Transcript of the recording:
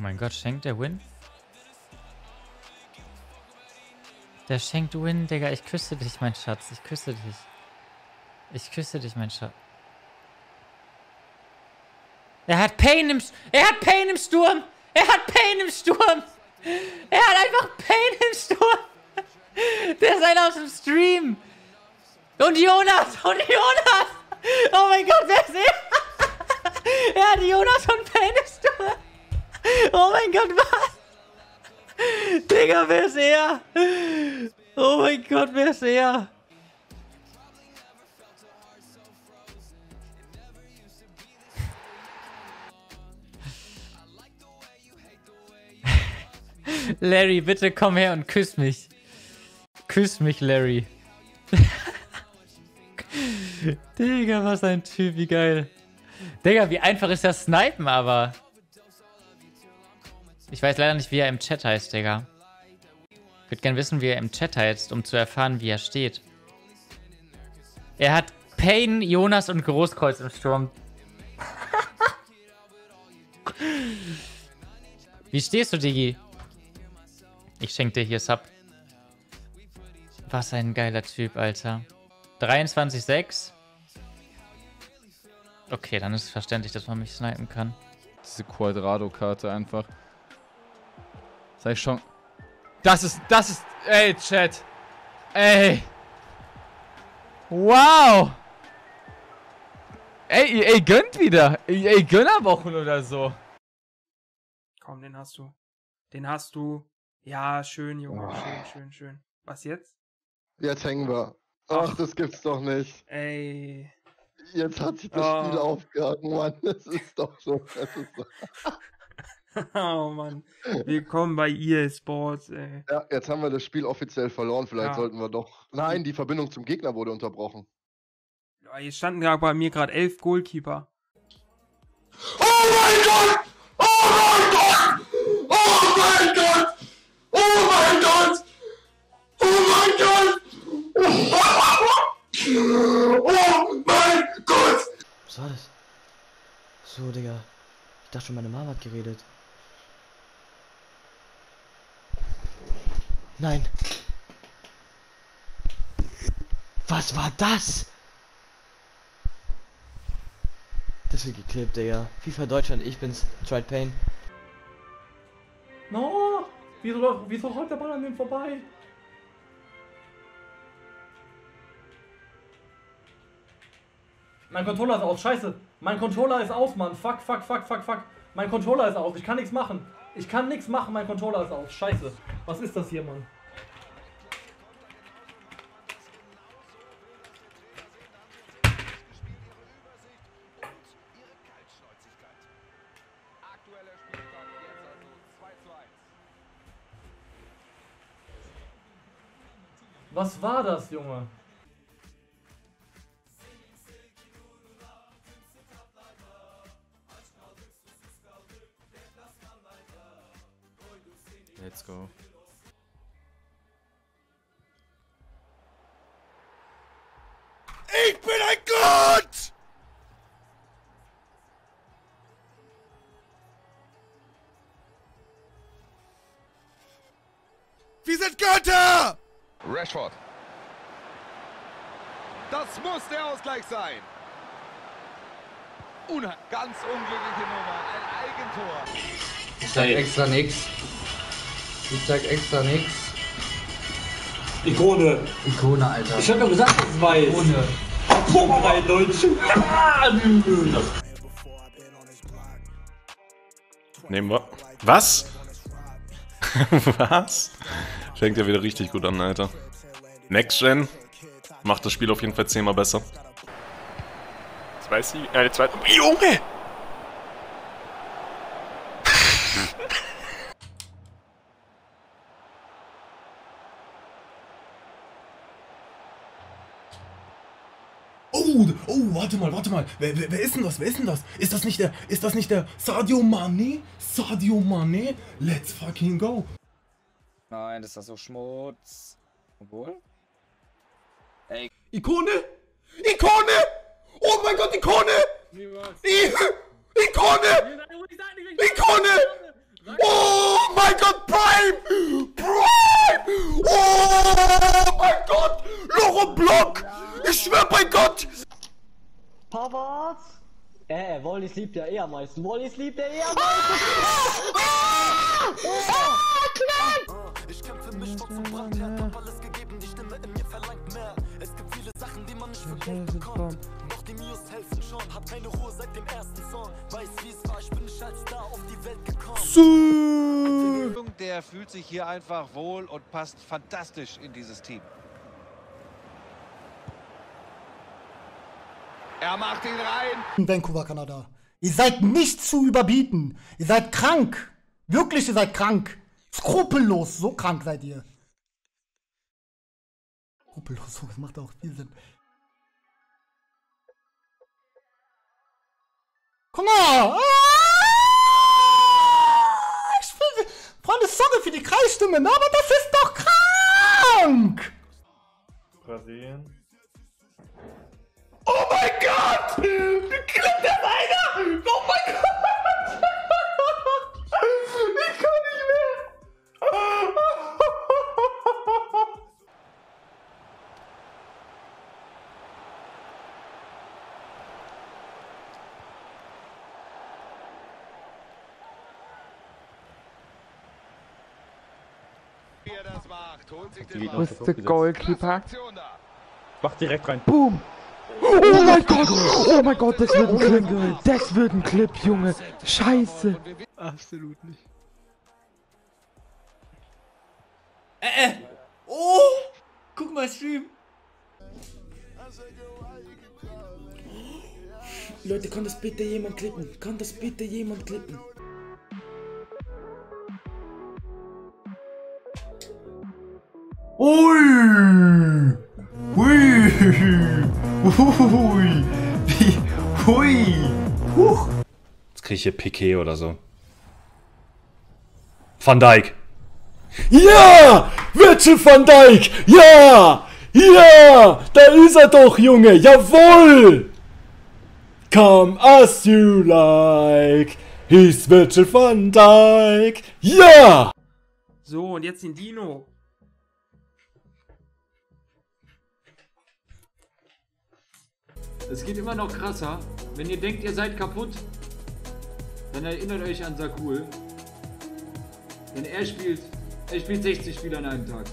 Mein Gott, schenkt der Win? Der schenkt Win, Digga. Ich küsse dich, mein Schatz. Ich küsse dich. Ich küsse dich, mein Schatz. Er hat Pain im... Er hat Pain im Sturm! Er hat Pain im Sturm! Er hat einfach Pain im Sturm! Der ist einer aus dem Stream! Und Jonas! Und Jonas! Oh mein Gott, wer ist er? Er hat Jonas und Pain im Sturm! Oh mein Gott, was? Digga, wer ist er? Oh mein Gott, wer ist er? Larry, bitte komm her und küss mich. Küss mich, Larry. Digga, was ein Typ, wie geil. Digga, wie einfach ist das Snipen aber. Ich weiß leider nicht, wie er im Chat heißt, Digga. Ich würde gerne wissen, wie er im Chat heißt, um zu erfahren, wie er steht. Er hat Payne, Jonas und Großkreuz im Sturm. wie stehst du, Digi? Ich schenke dir hier Sub. Was ein geiler Typ, Alter. 23,6. Okay, dann ist es verständlich, dass man mich snipen kann. Diese Quadrado-Karte einfach. Sei schon. Das ist, das ist, ey, Chat. Ey. Wow. Ey, ey, gönnt wieder. Ey, ey Gönnerwochen oder so. Komm, den hast du. Den hast du. Ja, schön, Junge. Oh. Schön, schön, schön. Was jetzt? Jetzt hängen wir. Ach, Ach das gibt's doch nicht. Ey. Jetzt hat sich das oh. Spiel aufgehangen, Mann. Das ist doch so. Das ist so. oh Mann. Willkommen bei EA Sports, ey. Ja, jetzt haben wir das Spiel offiziell verloren. Vielleicht ja. sollten wir doch. Nein, die Verbindung zum Gegner wurde unterbrochen. Ja, hier standen ja bei mir gerade elf Goalkeeper. Oh mein Gott! Oh mein Gott! Oh mein Gott! Oh mein Gott! Oh mein Gott! Oh mein Gott! Was war das? So, Digga. Ich dachte schon, meine Mama hat geredet. Nein. Was war das? Das wird geklebt, Digga. FIFA Deutschland, ich bin's. Tried Pain. No! Wieso, wieso rollt der Ball an dem vorbei? Mein Controller ist aus, scheiße. Mein Controller ist aus, Mann. Fuck, fuck, fuck, fuck, fuck. Mein Controller ist aus, ich kann nichts machen. Ich kann nichts machen, mein Controller ist aus. Scheiße. Was ist das hier, Mann? Was war das, Junge? Let's go. Ich bin ein Gott! Wir sind Götter! Rashford. Das muss der Ausgleich sein. Una ganz unglückliche Nummer. Ein Eigentor. Ich sag extra nix. Ich sag extra nix. Ikone. Ikone, Alter. Ich hab doch gesagt, das ist weiß. Ikone. Punkt rein, Leute. Nehmen wir. Was? Was? Fängt ja wieder richtig gut an, Alter. Next Gen macht das Spiel auf jeden Fall zehnmal besser. Zwei Siege, äh, zwei... Junge! Oh, oh, warte mal, warte mal. Wer, wer, wer, ist denn das? Wer ist denn das? Ist das nicht der, ist das nicht der Sadio Mane? Sadio Mane? Let's fucking go. Nein, das ist so Schmutz. Obwohl? Ey. Ikone? Ikone! Oh mein Gott, Ikone! I Ikone! Ikone! Oh mein Gott, Prime! Prime! Oh mein Gott! Noch ein Block! Ich schwör bei Gott! Pavard? Äh, Wallis liebt ja eh am meisten. Wallis liebt ja eh am meisten. Ich kämpfe mich vor zum Brandherd, hab alles gegeben, die Stimme in mir verlangt mehr. Es gibt viele Sachen, die man nicht für Geld bekommt. Doch die Mios helfen schon, hab keine Ruhe seit dem ersten Song. Weiß wie es war, ich bin nicht als Star auf die Welt gekommen. Der fühlt sich hier einfach wohl und passt fantastisch in dieses Team. Er macht ihn rein. in Vancouver, Kanada. Ihr seid nicht zu überbieten. Ihr seid krank. Wirklich, ihr seid krank. Skrupellos, so krank seid ihr. Skrupellos, so, das macht auch viel Sinn. Guck mal! Ah! Ich will, Freunde, sorry für die Kreisstimmen, aber das ist doch krank! Brasilien. Oh Gott! Wie klappt der weiter? Oh mein Gott! Ich kann nicht mehr! Wie er das macht, holt sich Die den Wo ist der Goalkeeper? Mach direkt rein. Boom! Oh mein Gott! Oh mein Gott, das wird ein Clip! Das wird ein Clip, Junge! Scheiße! Absolut nicht. Äh, äh. Oh! Guck mal, Stream. Leute, kann das bitte jemand klippen? Kann das bitte jemand klippen? Ui! Hui! Hui! Wie? Hui! Huch! Jetzt krieg ich hier Piquet oder so. Van Dijk. Ja! Virgil van Dijk! Ja! Ja! Da ist er doch, Junge! Jawohl! Come as you like! He's Virgil van Dijk! Ja! So, und jetzt den Dino. Es geht immer noch krasser. Wenn ihr denkt, ihr seid kaputt, dann erinnert euch an Sakul. Denn er spielt, er spielt 60 Spiele an einem Tag.